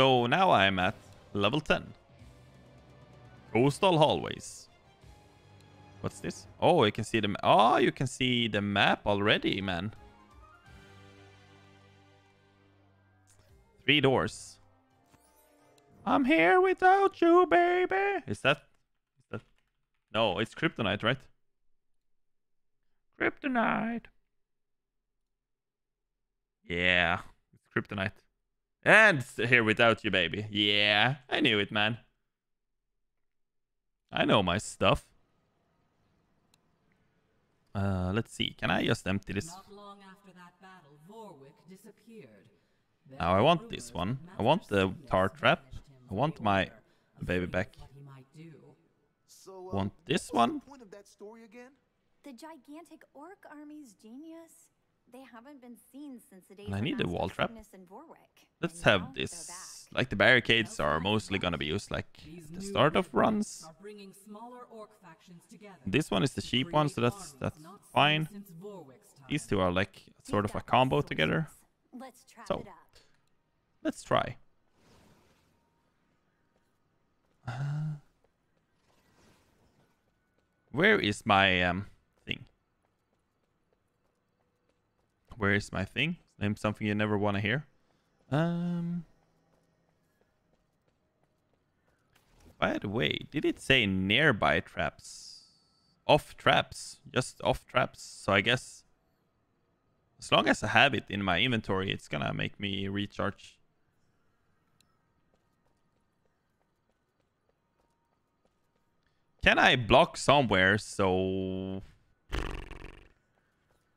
So now I'm at level 10. Coastal hallways. What's this? Oh, you can see the oh, you can see the map already, man. Three doors. I'm here without you, baby. Is that? Is that? No, it's kryptonite, right? Kryptonite. Yeah, it's kryptonite. And here without you, baby. Yeah, I knew it, man. I know my stuff. Uh, let's see. Can I just empty this? Not long after that battle, Vorwick disappeared. Now I want this one. I want the tar trap. I want my baby back. What he might do. So, uh, Want this one? point of that story again? The gigantic orc army's genius. They haven't been seen since the days And I need a wall trap. Magnus and Vorwick. Let's have this. Like the barricades are mostly gonna be used like at the start of runs. Are bringing smaller orc factions together. This one is the cheap one, so that's that's fine. Since Vorwick's time. These two are like sort of a combo together. So. Let's try. Uh, where is my um thing? Where is my thing? Name something you never want to hear. Um. By the way, did it say nearby traps? Off traps, just off traps. So I guess as long as I have it in my inventory, it's gonna make me recharge. Can I block somewhere so...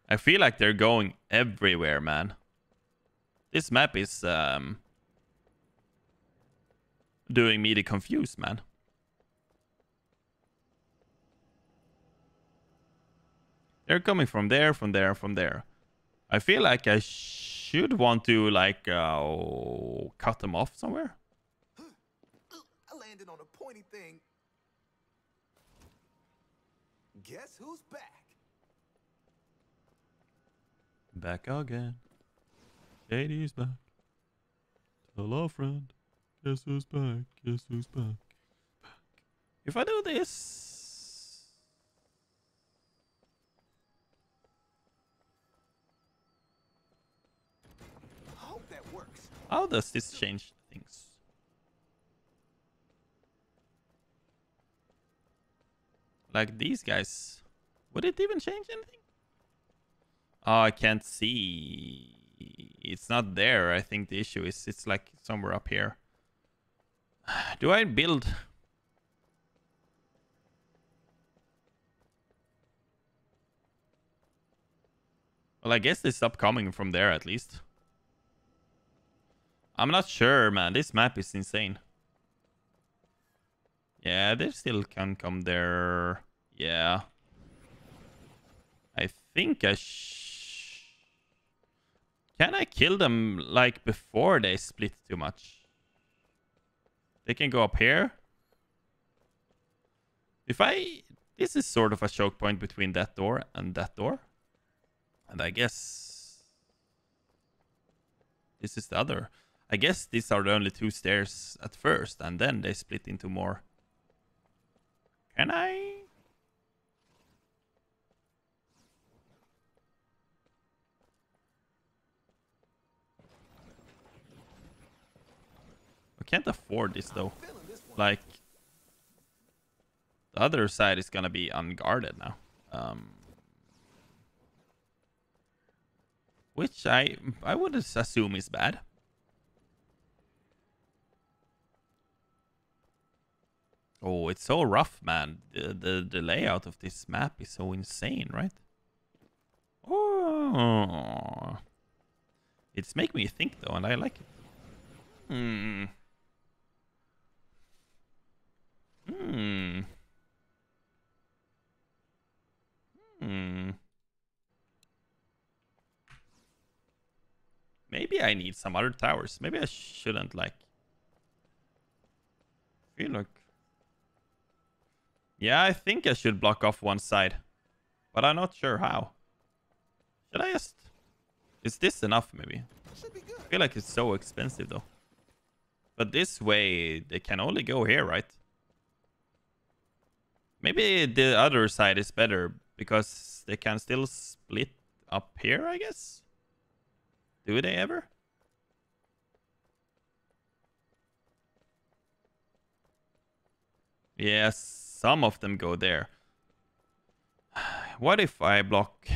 I feel like they're going everywhere, man. This map is um, doing me the confused, man. They're coming from there, from there, from there. I feel like I should want to like uh, cut them off somewhere. I landed on a pointy thing. Guess who's back? Back again. Shady's back. Tell a friend. Guess who's back? Guess who's back? Back. If I do this. I hope that works. How does this change things? Like these guys. Would it even change anything? Oh, I can't see. It's not there. I think the issue is it's like somewhere up here. Do I build? Well, I guess they stop coming from there at least. I'm not sure, man. This map is insane. Yeah, they still can come there. Yeah. I think I. Can I kill them, like, before they split too much? They can go up here. If I... This is sort of a choke point between that door and that door. And I guess... This is the other. I guess these are the only two stairs at first, and then they split into more. Can I? I can't afford this though. Like, the other side is gonna be unguarded now. Um, which I I would assume is bad. Oh, it's so rough, man. The, the the layout of this map is so insane, right? Oh, it's making me think though, and I like it. Hmm. Hmm. Hmm. Maybe I need some other towers. Maybe I shouldn't like. Feel like. Yeah, I think I should block off one side, but I'm not sure how. Should I just? Is this enough? Maybe. Should be good. I feel like it's so expensive though. But this way, they can only go here, right? Maybe the other side is better because they can still split up here, I guess? Do they ever? Yes, some of them go there. What if I block...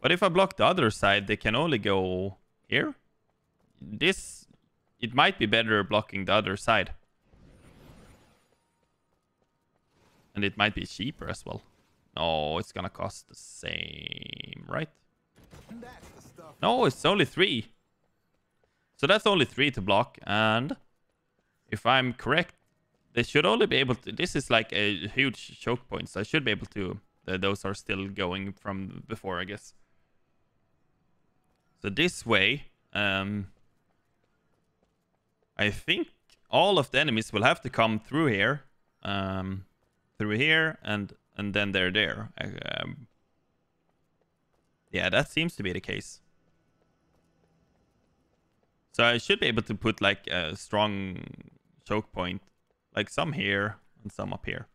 What if I block the other side? They can only go here? This... It might be better blocking the other side. And it might be cheaper as well. No, it's gonna cost the same, right? No, it's only three. So that's only three to block. And if I'm correct, they should only be able to... This is like a huge choke point. So I should be able to... Uh, those are still going from before, I guess. So this way, um, I think all of the enemies will have to come through here. Um, through here and and then they're there. Um, yeah, that seems to be the case. So I should be able to put like a strong choke point, like some here and some up here.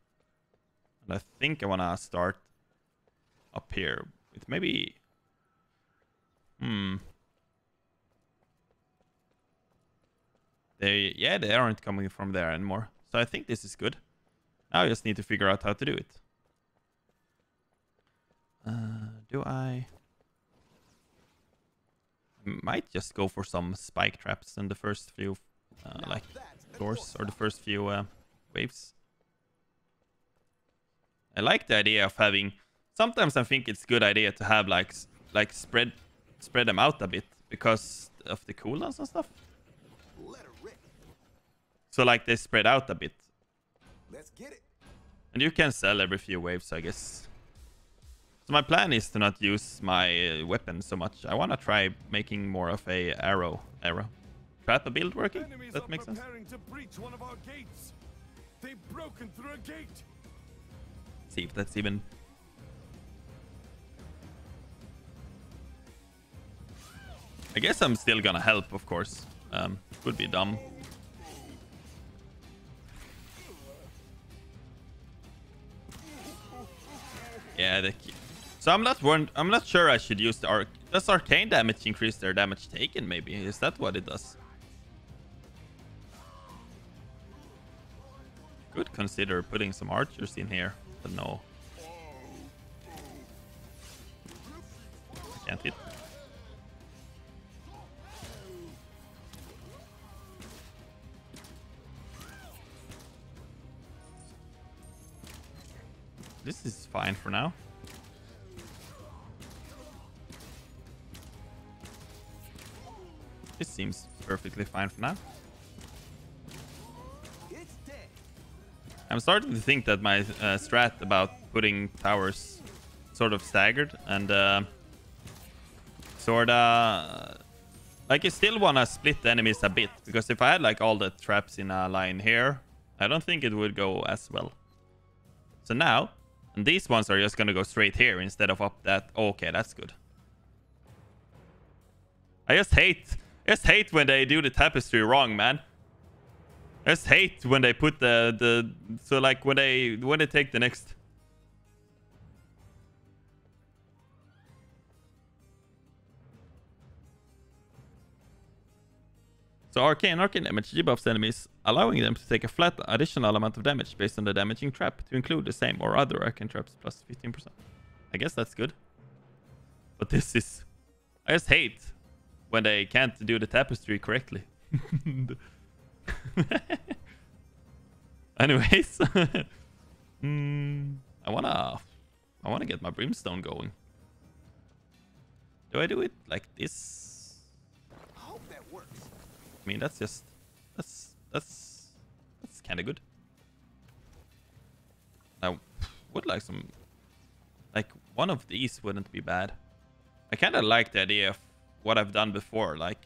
And I think I wanna start up here with maybe. Hmm. They yeah they aren't coming from there anymore. So I think this is good. Now I just need to figure out how to do it. Uh, do I? Might just go for some spike traps in the first few, uh, like doors or the first few uh, waves. I like the idea of having. Sometimes I think it's a good idea to have like like spread spread them out a bit because of the cooldowns and stuff. Let her rip. So like they spread out a bit. Let's get it. And you can sell every few waves, I guess. So my plan is to not use my uh, weapon so much. I want to try making more of a arrow. Arrow. Trap a build working? Enemies That are makes sense. preparing to breach one of our gates. They've broken through a gate. See if that's even... I guess I'm still gonna help, of course. Um, would be dumb. Yeah. So I'm not. I'm not sure I should use the arc. Does arcane damage increase their damage taken? Maybe is that what it does? Could consider putting some archers in here, but no. Can't hit. This is fine for now. This seems perfectly fine for now. I'm starting to think that my uh, strat about putting towers sort of staggered and uh, sort of like I still want to split the enemies a bit because if I had like all the traps in a line here, I don't think it would go as well. So now, and these ones are just gonna go straight here instead of up that. okay, that's good. I just hate, I just hate when they do the tapestry wrong, man. I just hate when they put the the so like when they when they take the next. So arcane arcane damage debuffs enemies, allowing them to take a flat additional amount of damage based on the damaging trap to include the same or other arcane traps plus 15%. I guess that's good. But this is I just hate when they can't do the tapestry correctly. Anyways, Hmm, I wanna, I wanna get my brimstone going. Do I do it like this? Mean, that's just, that's, that's, that's kind of good. I would like some, like one of these wouldn't be bad. I kind of like the idea of what I've done before, like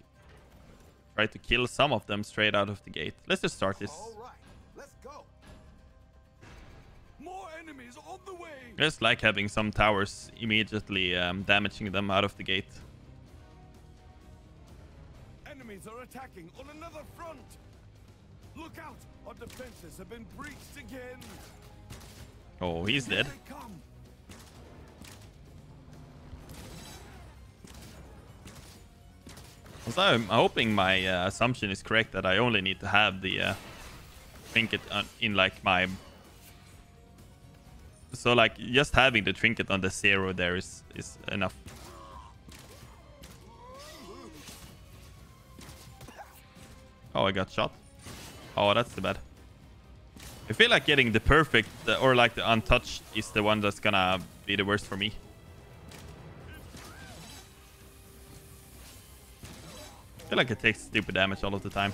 try to kill some of them straight out of the gate. Let's just start this. All right. Let's go. More enemies on the way. Just like having some towers immediately um, damaging them out of the gate. Enemies are attacking on another front. Look out! Our defenses have been breached again. Oh, he's Here dead. So I'm hoping my uh, assumption is correct that I only need to have the uh, trinket on, in like my. So like just having the trinket on the zero there is is enough. Oh, I got shot. Oh, that's too bad. I feel like getting the perfect uh, or like the untouched is the one that's gonna be the worst for me. I feel like it takes stupid damage all of the time.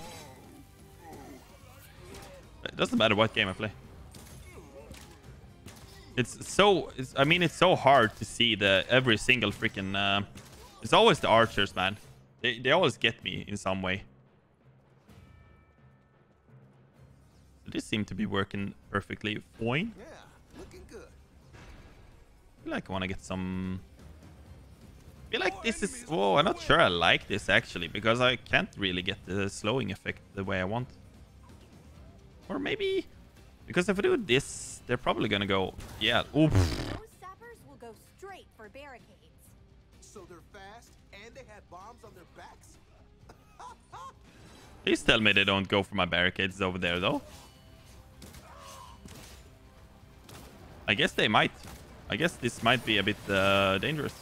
It doesn't matter what game I play. It's so. It's, I mean, it's so hard to see the every single freaking. Uh, it's always the archers, man. They they always get me in some way. This seemed to be working perfectly fine. Yeah, looking good. I feel like I want to get some. I feel like this is. Whoa, I'm not sure I like this actually because I can't really get the slowing effect the way I want. Or maybe because if I do this, they're probably gonna go. Yeah. Oof. Those sappers will go straight for barricades. So they're fast and they had bombs on their backs? Please tell me they don't go for my barricades over there though. I guess they might. I guess this might be a bit uh, dangerous.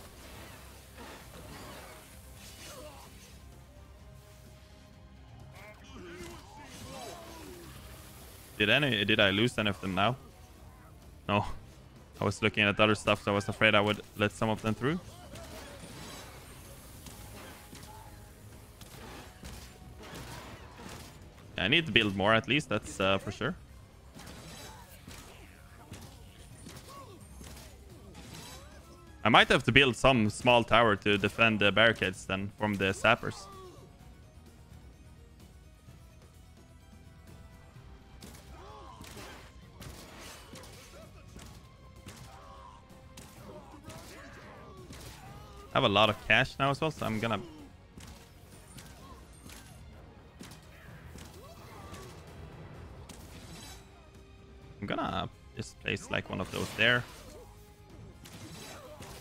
Did any? Did I lose any of them now? No. I was looking at other stuff, so I was afraid I would let some of them through. I need to build more at least, that's uh, for sure. I might have to build some small tower to defend the barricades then from the sappers. I have a lot of cash now as well, so I'm gonna I'm gonna just place like one of those there.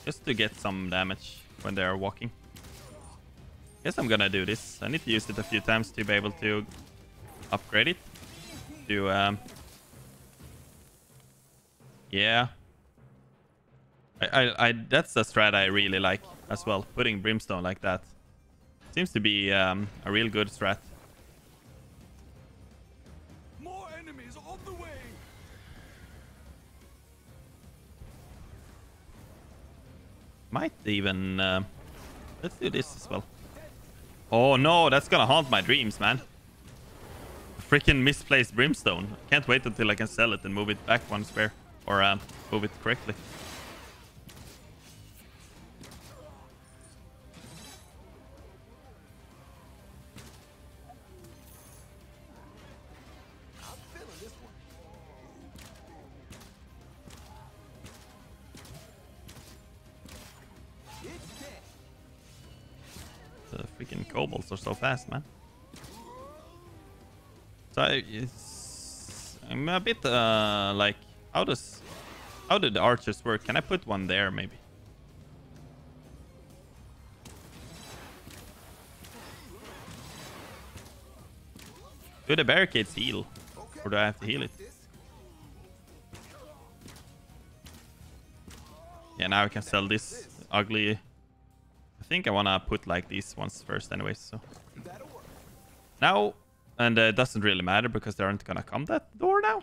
Just to get some damage when they're walking. Guess I'm gonna do this. I need to use it a few times to be able to upgrade it. To um Yeah. I, I, I that's a strat I really like as well. Putting brimstone like that. Seems to be um, a real good strat. Might even... Uh, let's do this as well. Oh no, that's gonna haunt my dreams, man. Freaking misplaced brimstone. Can't wait until I can sell it and move it back one square. Or uh, move it correctly. Fast, man. So it's, I'm a bit uh, like, how does, how do the archers work? Can I put one there, maybe? Do the barricades heal, or do I have to heal it? Yeah, now I can sell this ugly. I think I wanna put like these ones first, anyways. So now, and uh, it doesn't really matter because they aren't gonna come that door now.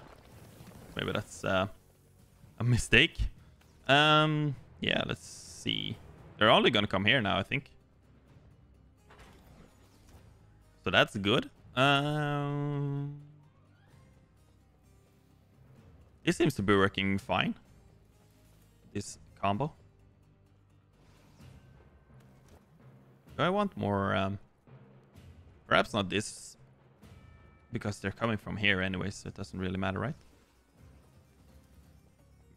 Maybe that's uh, a mistake. Um, yeah, let's see. They're only gonna come here now, I think. So that's good. Um, this seems to be working fine. This combo. Do I want more? Um, perhaps not this, because they're coming from here anyway, so it doesn't really matter, right?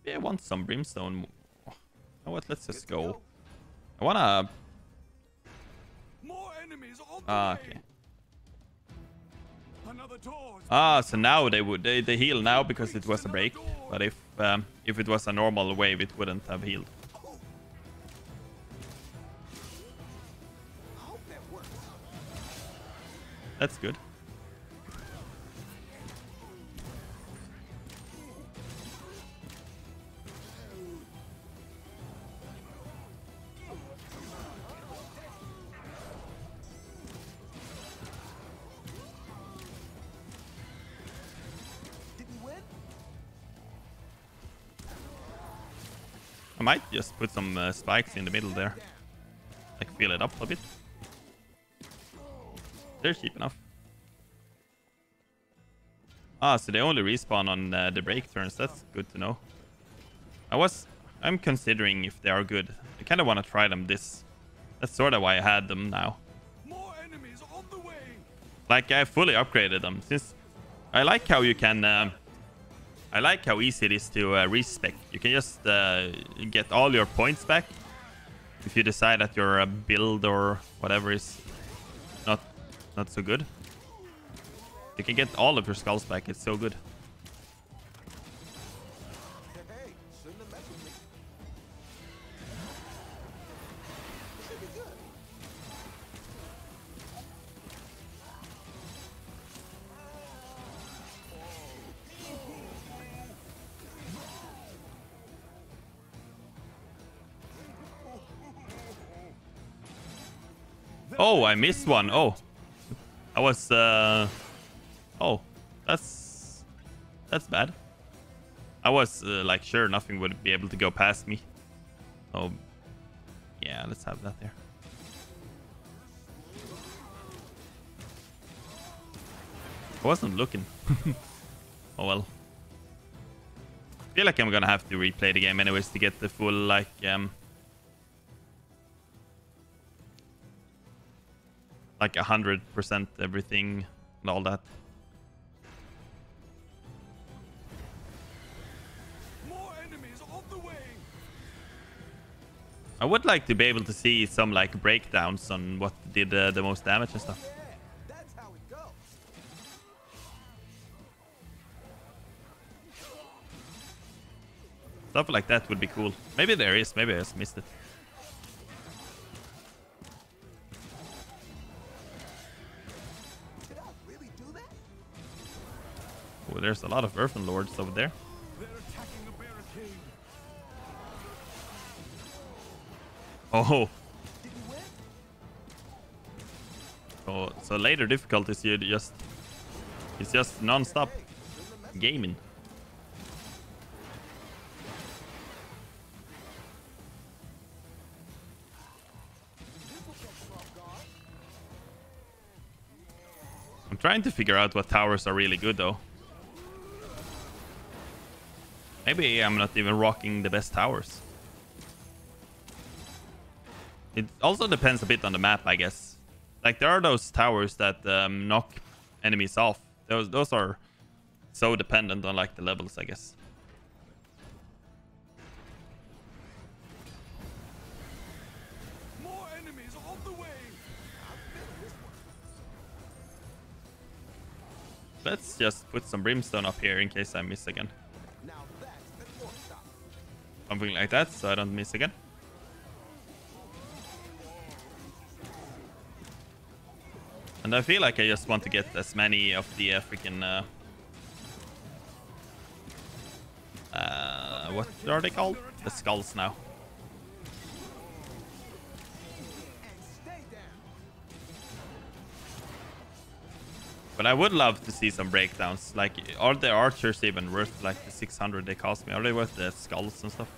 Yeah, I want some brimstone. You know what? Let's just to go. I wanna. More enemies on the Ah, okay. Ah, so now they would they, they heal now because it was a break. But if um, if it was a normal wave, it wouldn't have healed. That's good. I might just put some uh, spikes in the middle there. Like fill it up a bit. They're cheap enough. Ah, so they only respawn on uh, the break turns. That's good to know. I was... I'm considering if they are good. I kind of want to try them this. That's sort of why I had them now. More enemies on the way. Like, I fully upgraded them. Since I like how you can... Um, I like how easy it is to uh, respec. You can just uh, get all your points back if you decide that your uh, build or whatever is not so good. You can get all of your skulls back. It's so good. Oh, I missed one. Oh, I was. Uh... Oh, that's that's bad. I was uh, like sure nothing would be able to go past me. Oh, yeah. Let's have that there. I wasn't looking. oh well. I feel like I'm gonna have to replay the game anyways to get the full like um like a hundred percent everything and all that. More enemies on the way. I would like to be able to see some like breakdowns on what did uh, the most damage and stuff. Yeah, that's how it goes. Stuff like that would be cool. Maybe there is. Maybe I just missed it. Oh, there's a lot of Earthen Lords over there. Oh, we win? so so later difficulties you just it's just non-stop gaming. I'm trying to figure out what towers are really good though. Maybe I'm not even rocking the best towers. It also depends a bit on the map, I guess. Like there are those towers that um, knock enemies off. Those those are so dependent on like the levels, I guess. More enemies on the way. Let's just put some brimstone up here in case I miss again. Something like that, so I don't miss again. And I feel like I just want to get as many of the uh, freaking... Uh, uh, what are they called? The skulls now. But I would love to see some breakdowns. Like, are the archers even worth like the 600 they cost me? Are they worth the skulls and stuff?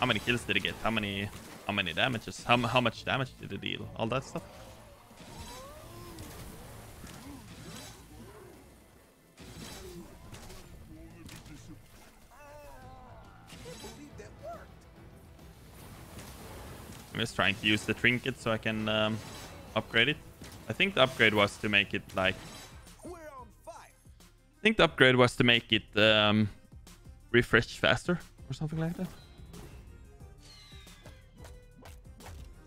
How many kills did it get? How many how many damages? How, how much damage did it deal? All that stuff. I'm just trying to use the trinket so I can um, upgrade it. I think the upgrade was to make it like... We're on fire. I think the upgrade was to make it um, refresh faster or something like that.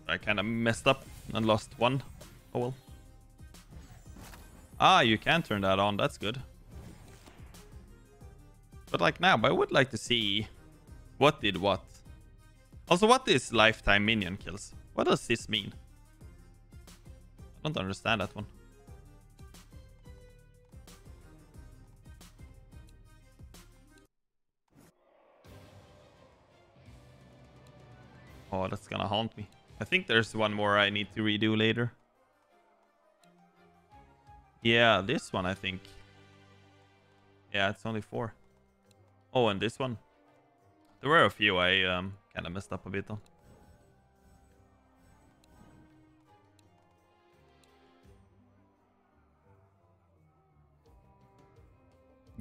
I kind of messed up and lost one. Oh well. Ah, you can turn that on. That's good. But like now, I would like to see what did what. Also, what is lifetime minion kills? What does this mean? Don't understand that one. Oh, that's gonna haunt me. I think there's one more I need to redo later. Yeah, this one, I think. Yeah, it's only four. Oh, and this one. There were a few I um, kind of messed up a bit on.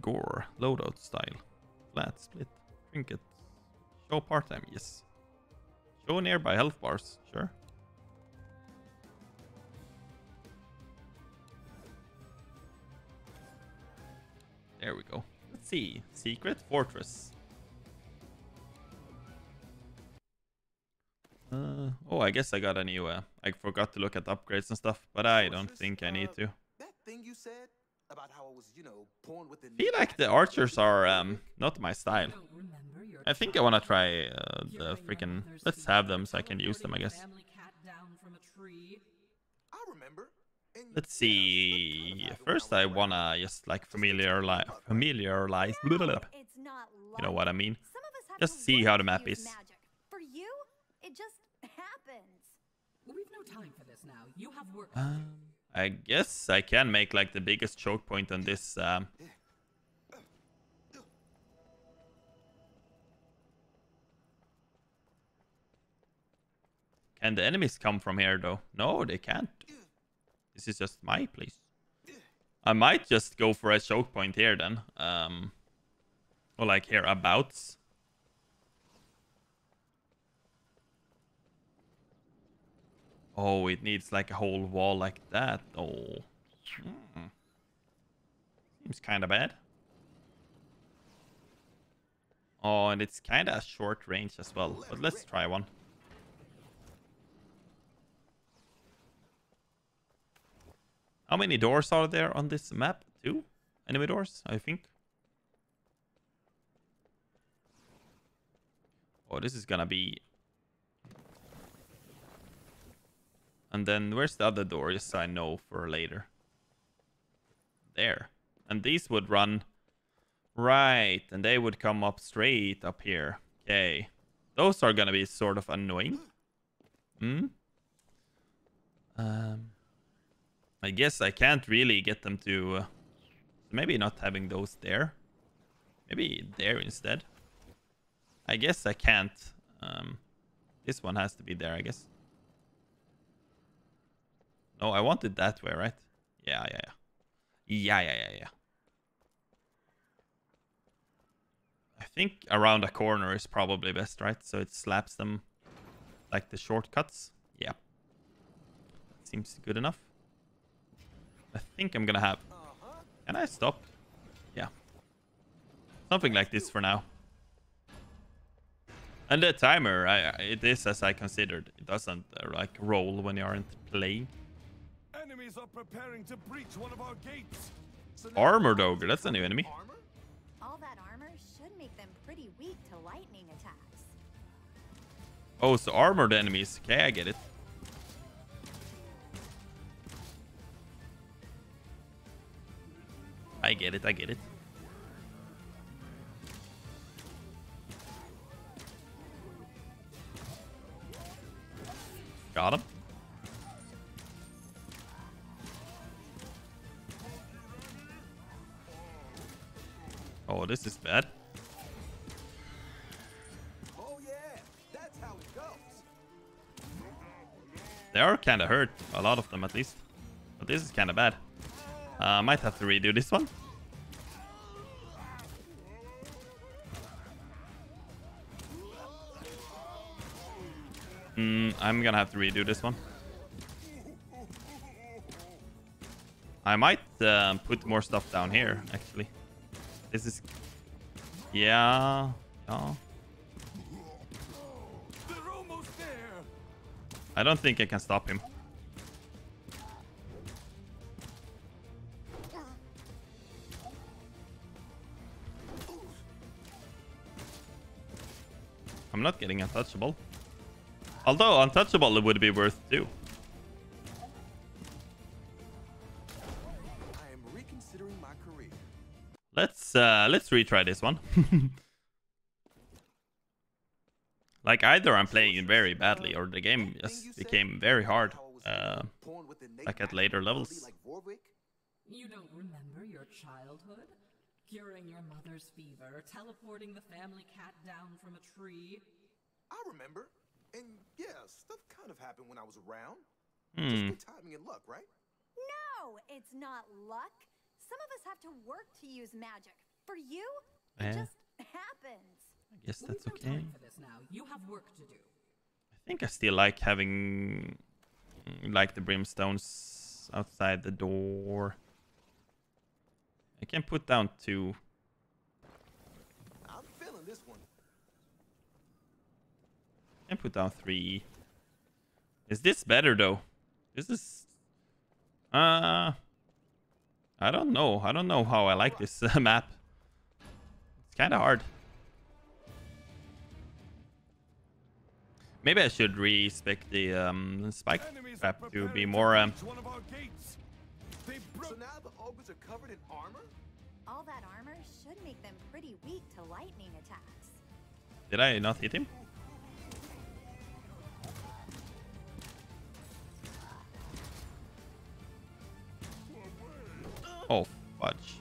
Gore, loadout style, flat split, trinket, show part time, yes. Show nearby health bars, sure. There we go. Let's see. Secret Fortress. Uh, oh, I guess I got a new... Uh, I forgot to look at upgrades and stuff, but I don't think I need uh, to. That thing you said about how I was, you know, porn with the I feel like the archers are um, not my style. Don't remember your I think I want to try uh, the freaking... Let's have them so I can use them, I guess. a family cat down from a tree. I remember. Let's see. First, I wanna just like familiarize, familiarize. blah, blah, blah. You know what I mean? Some of us Just see how the map is. For you, it just happens. We've no time for this now. You have work. Um, I guess I can make like the biggest choke point on this. Um, can the enemies come from here though? No, they can't. This is just my place. I might just go for a choke point here then. Um, or like here abouts. Oh, it needs like a whole wall like that. Oh. Hmm. Seems kind of bad. Oh, and it's kind of a short range as well. But let's try one. How many doors are there on this map? Two enemy doors, I think. Oh, this is gonna be And then where's the other door? So I know for later. There. And these would run right, and they would come up straight up here. Okay. Those are gonna be sort of annoying. Hmm? Um, I guess I can't really get them to... Uh, maybe not having those there. Maybe there instead. I guess I can't. Um, this one has to be there, I guess. No, I want it that way, right? Yeah, yeah, yeah. Yeah, yeah, yeah, yeah. I think around a corner is probably best, right? So it slaps them like the shortcuts. Yeah. That Seems good enough. I think I'm gonna have... Can I stop? Yeah. Something like this for now. And the timer, I, I- it is as I considered. It doesn't uh, like roll when you aren't playing. Enemies are preparing to breach one of our gates. So Armored ogre, that's a new enemy. Armor? All that armor should make them pretty weak to lightning attacks. Oh, so armored enemies. Okay, I get it. I get it, I get it. Got him. Oh, this is bad. Oh yeah. They are kind of hurt, a lot of them at least. But this is kind of bad. Uh, I might have to redo this one. Mm, I'm gonna have to redo this one. I might um, put more stuff down here, actually. This is... Yeah... Yeah... I don't think I can stop him. I'm not getting untouchable. Although untouchable would be worth too. Let's uh let's retry this one. like either I'm playing it very badly or the game just became very hard. Uh, Porn with the like at later levels. melody Like Warwick? You don't remember your childhood? Curing your mother's fever, teleporting the family cat down from a tree. I remember. And yeah, stuff kind of happened when I was around. hmm. Just good timing and luck, right? No, it's not luck. Some of us have to work to use magic. For you, it just happens. I guess We've that's no okay. time for this now. You have work to do. I think I still like having mm, like the brimstones outside the door. I can put down two. I'm feeling this one. I can put down three. Is this better though? This is uh I don't know. I don't know how I like this uh, map. It's kind of hard. Maybe I should respec the um, spike trap to be more um, one of our gates. They So now the ogres are covered in armor? All that armor should make them pretty weak to lightning attacks. Did I not hit him? Oh, fudge.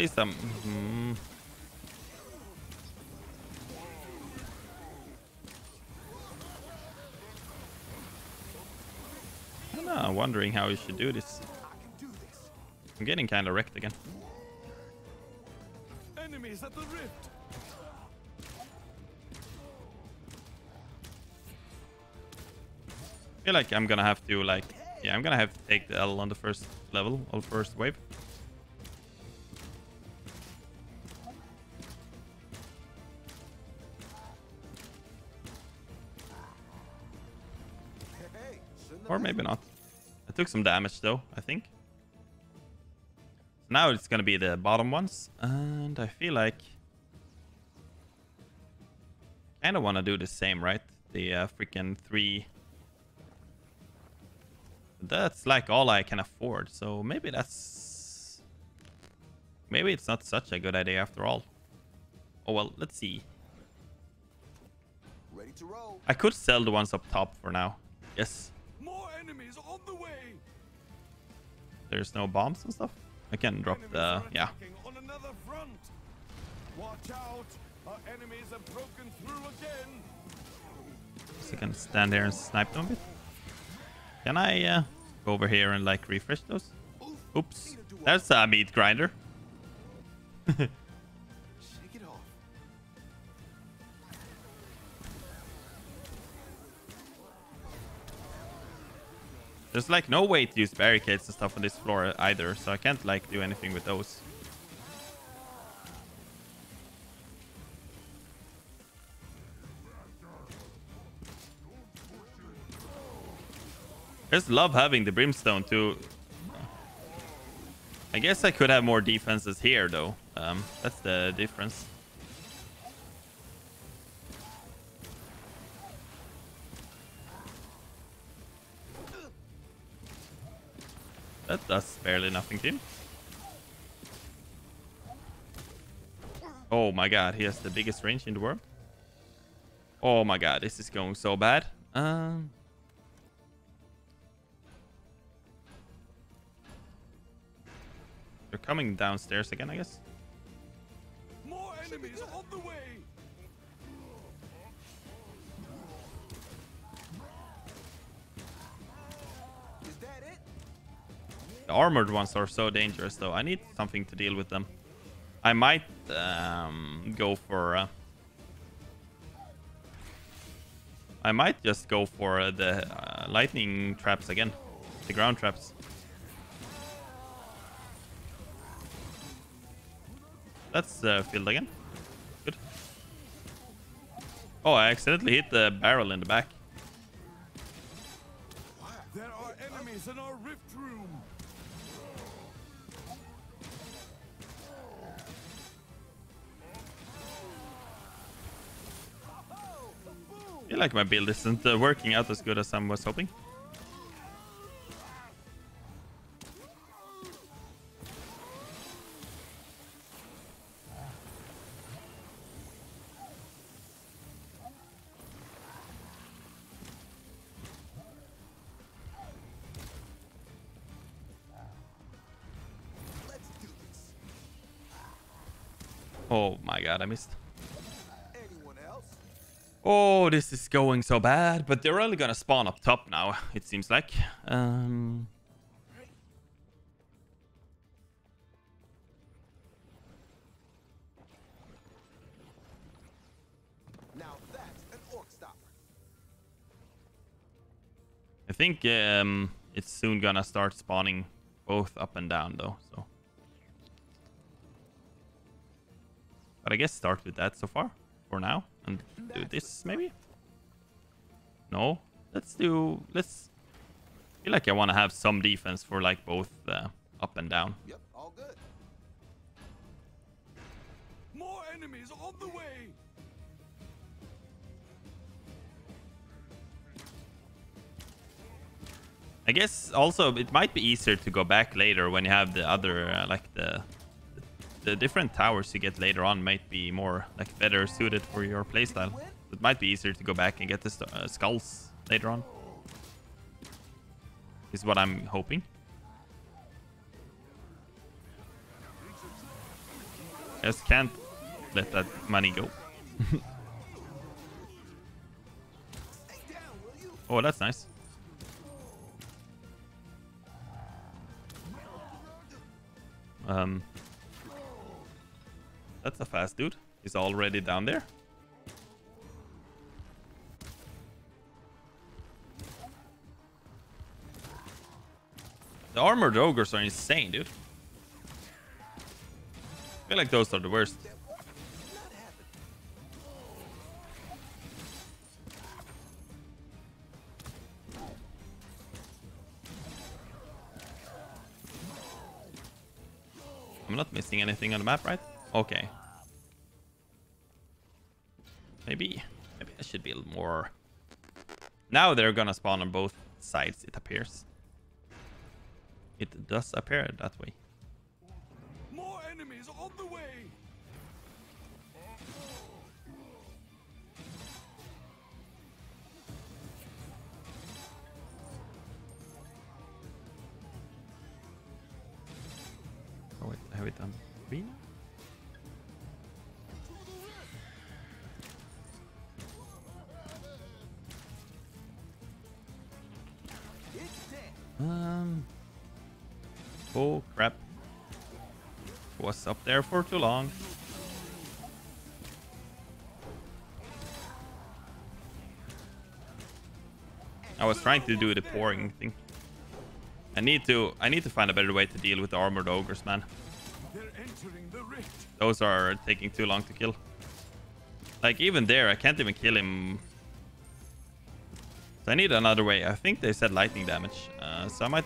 At least I'm... mm. I'm uh, wondering how we should do this. I can do this. I'm getting kind of wrecked again. enemies at the rift. I feel like I'm gonna have to like... Yeah, I'm gonna have to take the L on the first level, or first wave. Or maybe not. I took some damage though, I think. Now it's gonna be the bottom ones. And I feel like... I Kinda wanna do the same, right? The uh, freaking three... That's like all I can afford, so maybe that's... Maybe it's not such a good idea after all. Oh well, let's see. Ready to roll. I could sell the ones up top for now. Yes. Enemies on the way. There's no bombs and stuff. I can drop the yeah. on another front. Watch out. Our enemies have broken through again. So I can stand there and snipe them a bit. Can I uh, go over here and like refresh those? Oops, that's a meat grinder. There's like no way to use barricades and stuff on this floor either, so I can't like do anything with those. I just love having the brimstone too. I guess I could have more defenses here though. Um, that's the difference. That does barely nothing to him. Oh my god, he has the biggest range in the world. Oh my god, this is going so bad. Um, they're coming downstairs again, I guess. More enemies on the way. The armored ones are so dangerous, though. I need something to deal with them. I might um, go for... Uh... I might just go for uh, the uh, lightning traps again. The ground traps. That's uh, filled again. Good. Oh, I accidentally hit the barrel in the back. There are enemies in our rift feel like my build isn't uh, working out as good as I was hoping. Oh my god, I missed. Oh, this is going so bad, but they're only gonna spawn up top now, it seems like. Um, Now that's an orc stopper. I think um, it's soon gonna start spawning both up and down though, so. But I guess start with that so far, for now, and do this maybe? No? Let's do, let's... I feel like I want to have some defense for like both uh, up and down. Yep, all good. More enemies on the way. I guess also it might be easier to go back later when you have the other uh, like the the different towers you get later on might be more like better suited for your playstyle. It might be easier to go back and get the uh, skulls later on. Is what I'm hoping. Just can't let that money go. Oh, that's nice. Um, that's a fast dude. He's already down there. The armored ogres are insane, dude. I feel like those are the worst. I'm not missing anything on the map, right? Okay. Maybe. Maybe I should build more. Now they're gonna spawn on both sides, it appears. It does appear that way. Up there for too long. I was trying to do the pouring thing. I need to I need to find a better way to deal with the armored ogres, man. They're entering the rift. Those are taking too long to kill. Like even there, I can't even kill him. So I need another way. I think they said lightning damage. Uh, so I might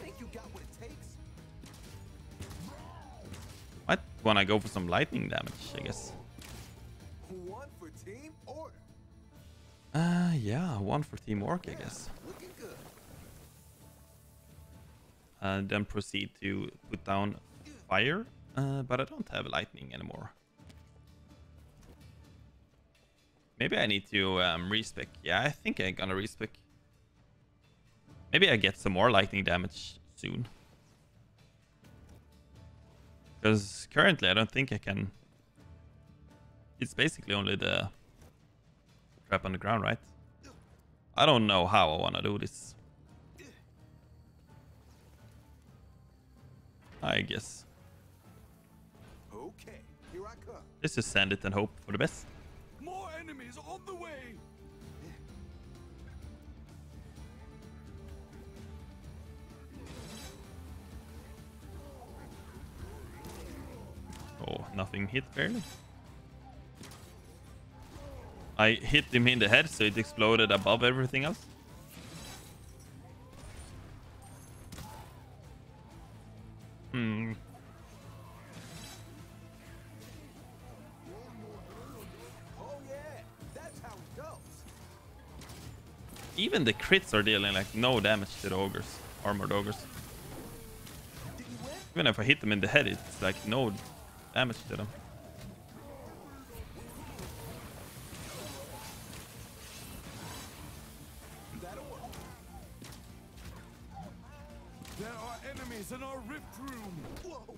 want to go for some lightning damage, I guess. One for team order. Uh, yeah, one for Team Orc, I guess. And then proceed to put down fire. Uh, but I don't have lightning anymore. Maybe I need to um, respec. Yeah, I think I'm gonna respec. Maybe I get some more lightning damage soon. Because currently I don't think I can... It's basically only the trap on the ground, right? I don't know how I want to do this. I guess. Okay, here I come. Let's just send it and hope for the best. Nothing hit barely. I hit him in the head, so it exploded above everything else. Hmm. Oh. Even the crits are dealing like no damage to the ogres, armored ogres. Even if I hit them in the head, it's like no damage to them. That'll. There are enemies in our rift room. Whoa.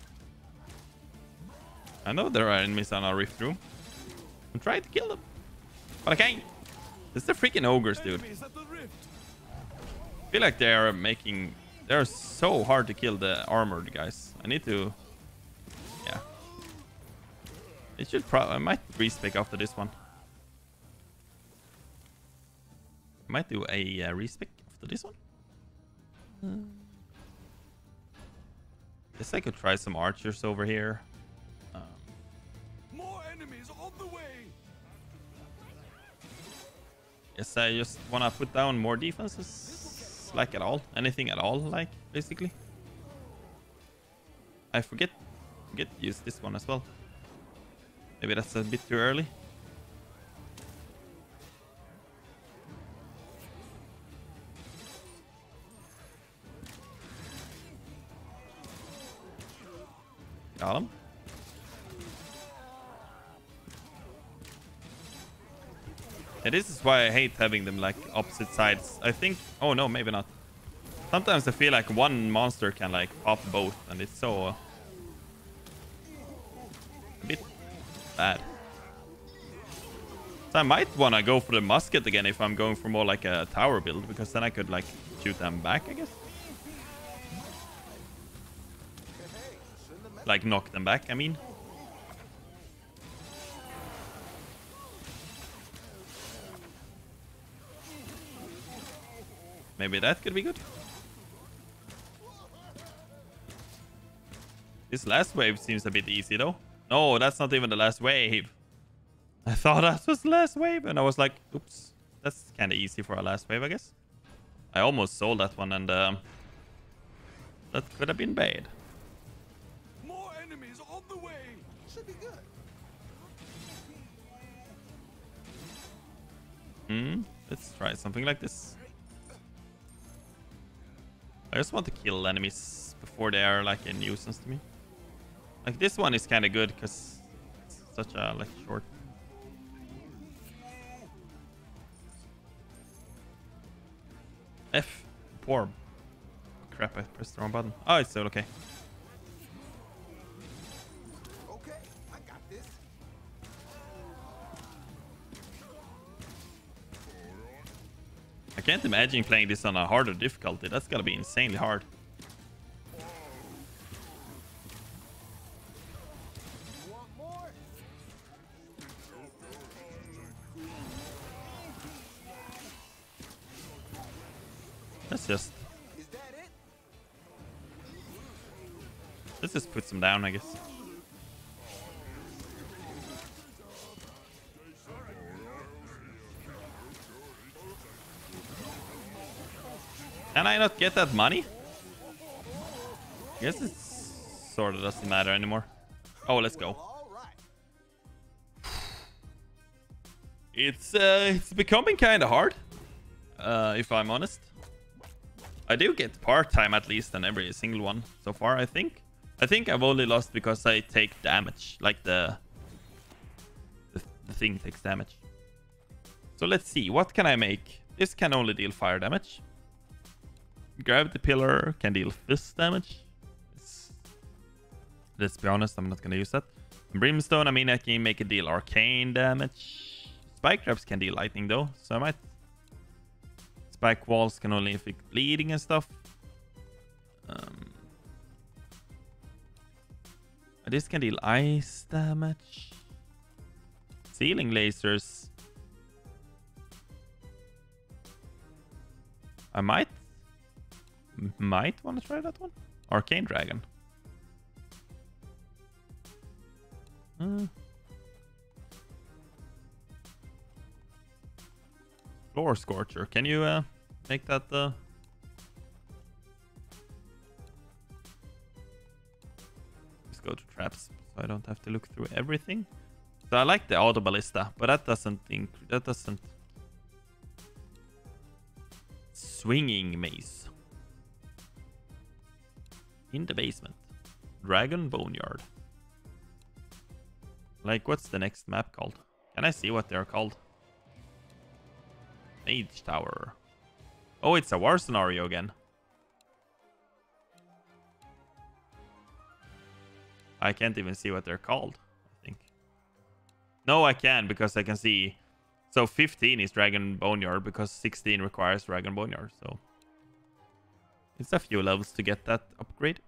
I know there are enemies on our rift room. I'm trying to kill them, but I can't. It's the freaking ogres, dude. Enemies at the rift. I feel like they are making... They're so hard to kill the armored guys. I need to... It should probably... I might respec after this one. I might do a uh, respec after this one. Guess I could try some archers over here. Um, More enemies on the way. Yes, I just want to put down more defenses. Like at all. Anything at all, like, basically. I forget, forget to use this one as well. Maybe that's a bit too early. Got him. Yeah, this is why I hate having them like opposite sides. I think... Oh no, maybe not. Sometimes I feel like one monster can like pop both and it's so... bad. So I might want to go for the musket again if I'm going for more like a tower build because then I could like shoot them back, I guess. Like knock them back, I mean. Maybe that could be good. This last wave seems a bit easy though. No, that's not even the last wave. I thought that was the last wave and I was like, oops. That's kind of easy for a last wave, I guess. I almost sold that one and um, that could have been bad. More enemies on the way. Should be good. Hmm, let's try something like this. I just want to kill enemies before they are like a nuisance to me. Like this one is kind of good because it's such a like short. F. Poor. Crap, I pressed the wrong button. Oh, it's still okay. Okay, I got this. I can't imagine playing this on a harder difficulty. That's gotta be insanely hard. Some down, I guess. Can I not get that money? I guess it sort of doesn't matter anymore. Oh, let's go. It's uh, it's becoming kind of hard, uh, if I'm honest. I do get par time at least on every single one so far. I think. I think I've only lost because I take damage, like the the, the thing takes damage. So let's see, what can I make? This can only deal fire damage. Gravity pillar can deal fist damage. It's- let's be honest, I'm not gonna use that. Brimstone, I mean, I can make it deal arcane damage. Spike traps can deal lightning though, so I might. Spike walls can only inflict bleeding and stuff. Um, this can deal ice damage. Ceiling lasers. I might might want to try that one. Arcane dragon. Uh. Floor Scorcher. Can you uh, make that uh, Just go to traps so I don't have to look through everything. So I like the auto ballista, but that doesn't think that doesn't swinging mace in the basement. Dragon Boneyard. Like, what's the next map called? Can I see what they're called? Mage Tower. Oh, it's a war scenario again. I can't even see what they're called, I think. No, I can because I can see. So 15 is Dragon Boneyard because 16 requires Dragon Boneyard. So it's a few levels to get that upgrade.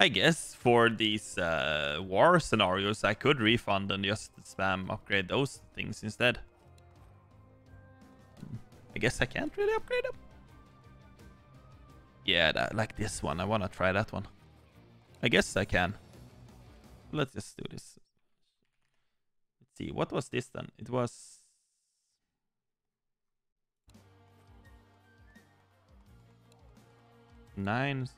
I guess for these uh, war scenarios, I could refund and just spam upgrade those things instead. I guess I can't really upgrade them. Yeah, that, like this one. I want to try that one. I guess I can. Let's just do this. Let's see. What was this then? It was... Nine